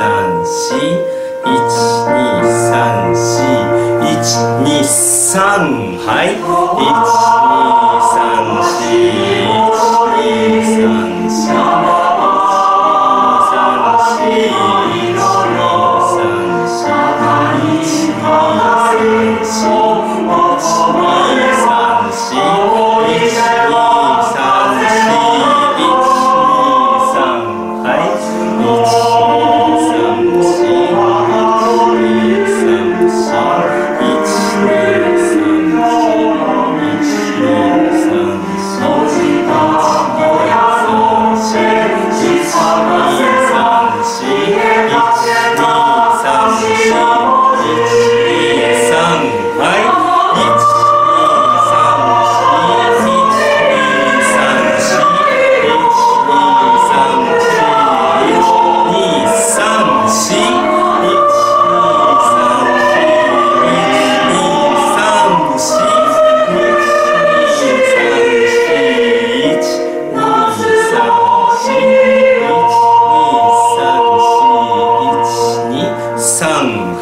三四一二三四。一二三。はい。一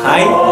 还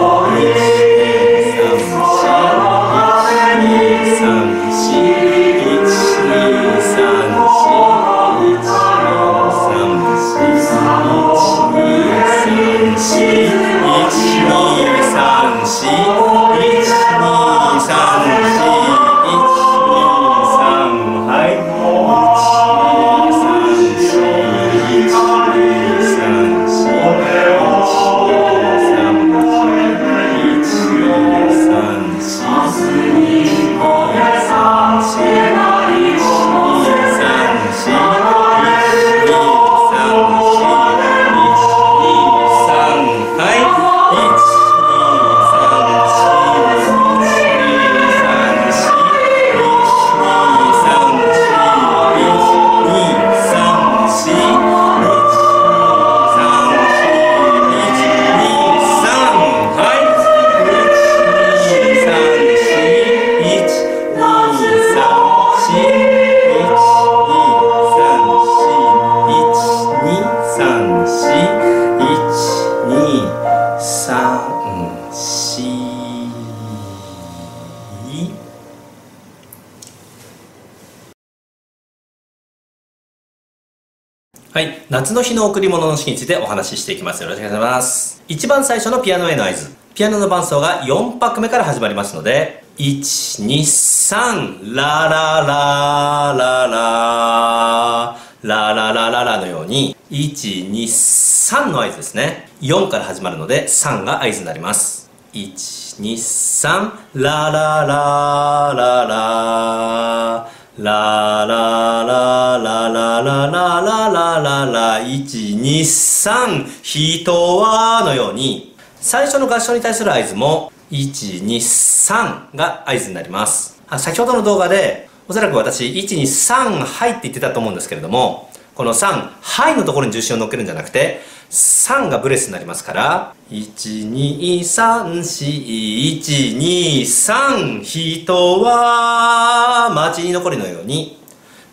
はい。夏の日の贈り物の式についてお話ししていきます。よろしくお願いします。一番最初のピアノへの合図。ピアノの伴奏が4拍目から始まりますので、1、2、3、ララララララララララのように、1、2、3の合図ですね。4から始まるので、3が合図になります。1、2、3、ララララララララララララララララ123人はのように最初の合唱に対する合図も123が合図になります先ほどの動画でおそらく私123はいって言ってたと思うんですけれどもこの3はいのところに重心を乗っけるんじゃなくて3がブレスになりますから1234123人は街に残りのように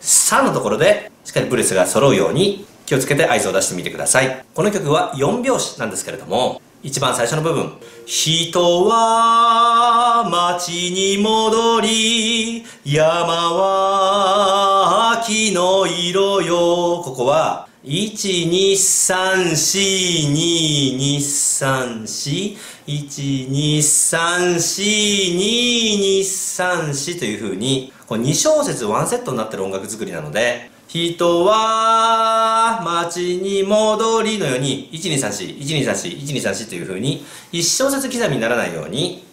3のところでしっかりブレスが揃うように気をつけて合図を出してみてください。この曲は4拍子なんですけれども一番最初の部分人は街に戻り山は秋の色よ。ここは123422341234223というふうにこ2小節1セットになってる音楽作りなので人は街に戻りのように123412341234というふうに1小節刻みにならないように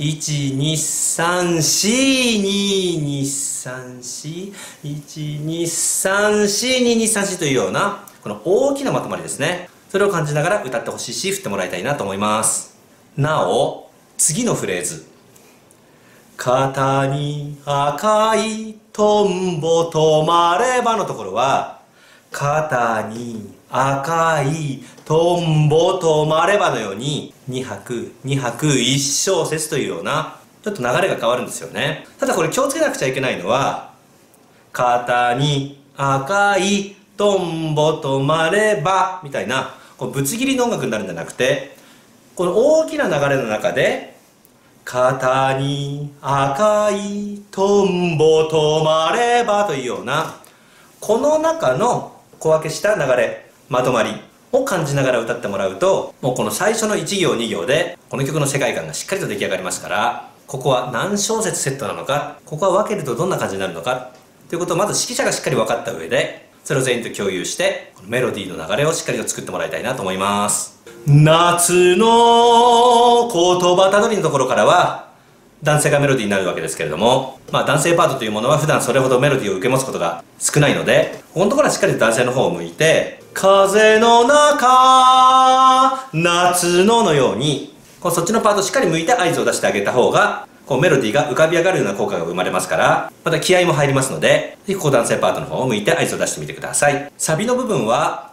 123422341234223というようなこの大きなまとまりですね。それを感じながら歌ってほしいし振ってもらいたいなと思います。なお次のフレーズ。肩に赤いトンボ止まればのところは肩に赤いトンボ止まればのように2拍2拍1小節というようなちょっと流れが変わるんですよね。ただこれ気をつけなくちゃいけないのは肩に赤いトンボ止まればみたいなこうぶつ切りの音楽になるんじゃなくてこの大きな流れの中で肩に赤いトンボ止まればというようなこの中の小分けした流れまとまりを感じながら歌ってもらうともうこの最初の1行2行でこの曲の世界観がしっかりと出来上がりますからここは何小節セットなのかここは分けるとどんな感じになるのかということをまず指揮者がしっかり分かった上でそれを全員と共有してこのメロディーの流れをしっかりと作ってもらいたいなと思います。夏の言葉たどりのところからは男性がメロディーになるわけですけれども、まあ男性パートというものは普段それほどメロディーを受け持つことが少ないので、ここのところはしっかりと男性の方を向いて、風の中、夏ののように、こうそっちのパートしっかり向いて合図を出してあげた方が、こうメロディーが浮かび上がるような効果が生まれますから、また気合も入りますので、ぜひここ男性パートの方を向いて合図を出してみてください。サビの部分は、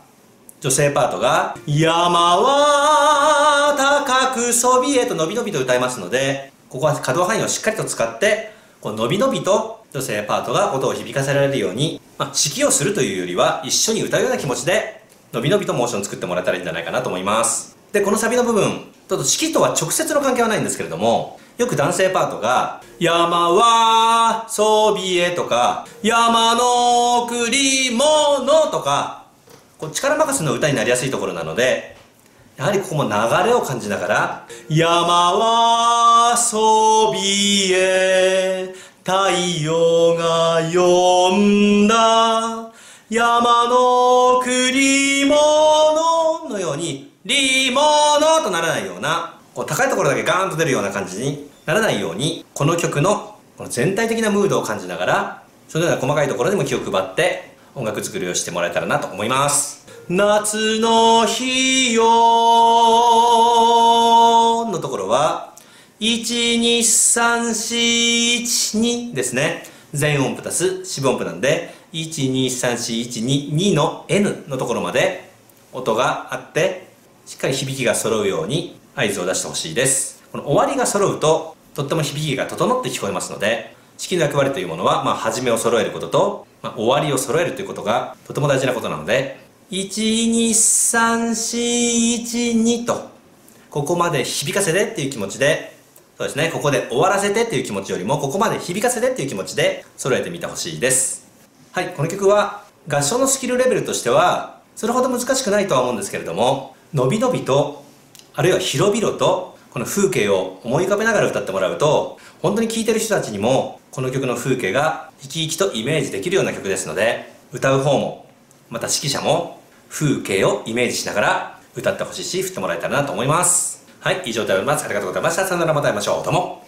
女性パートが、山は高くそびえと伸び伸びと歌いますので、ここは可動範囲をしっかりと使って、こう伸び伸びと女性パートが音を響かせられるように、まあ、指揮をするというよりは、一緒に歌うような気持ちで、伸び伸びとモーション作ってもらえたらいいんじゃないかなと思います。で、このサビの部分、ちょっと指揮とは直接の関係はないんですけれども、よく男性パートが、山はそびえとか、山の贈り物とか、こう力任せの歌になりやすいところなので、やはりここも流れを感じながら、山はそびえ、太陽が呼んだ、山の贈り物のように、り物とならないような、こう高いところだけガーンと出るような感じにならないように、この曲のこの全体的なムードを感じながら、そのような細かいところにも気を配って、音楽作りをしてもらえたらなと思います。夏の日よのところは、12341ですね。全音符足す四分音符なんで、1234122の N のところまで音があって、しっかり響きが揃うように合図を出してほしいです。この終わりが揃うと、とっても響きが整って聞こえますので、式の役割というものは、まあ、始めを揃えることと、まあ、終わりを揃えるということがとても大事なことなので、123412とここまで響かせてっていう気持ちでそうですねここで終わらせてっていう気持ちよりもここまで響かせてっていう気持ちで揃えてみてほしいです。はいこの曲は合唱のスキルレベルとしてはそれほど難しくないとは思うんですけれどものびのびとあるいは広々とこの風景を思い浮かべながら歌ってもらうと本当に聴いてる人たちにもこの曲の風景が生き生きとイメージできるような曲ですので歌う方もまた指揮者も風景をイメージしながら歌ってほしいし振ってもらえたらなと思います。はい以上でございます。ありがとうございました。さよなら。また会いましょう。どうも。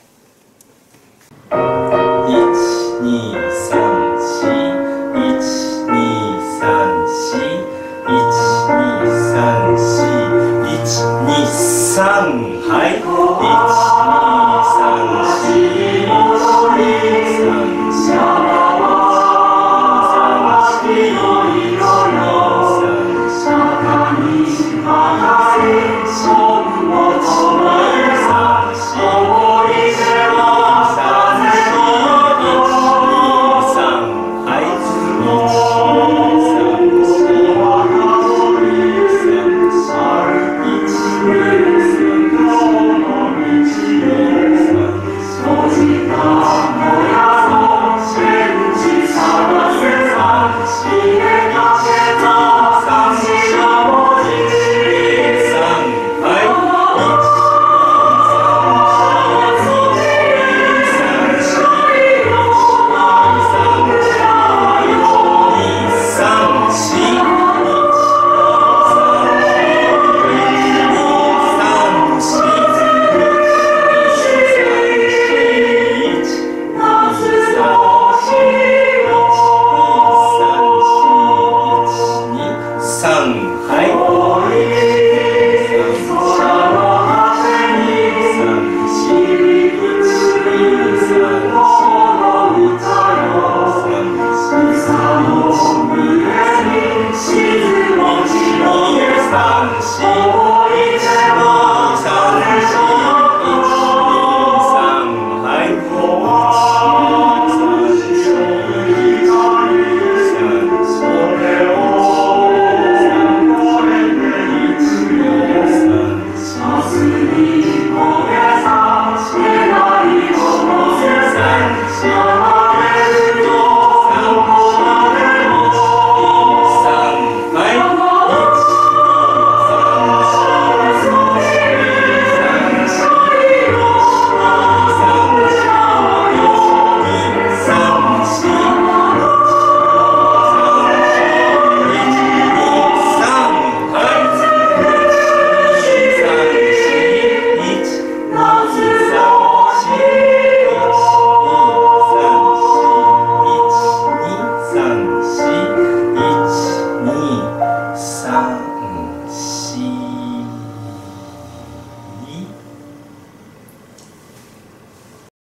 はい、も。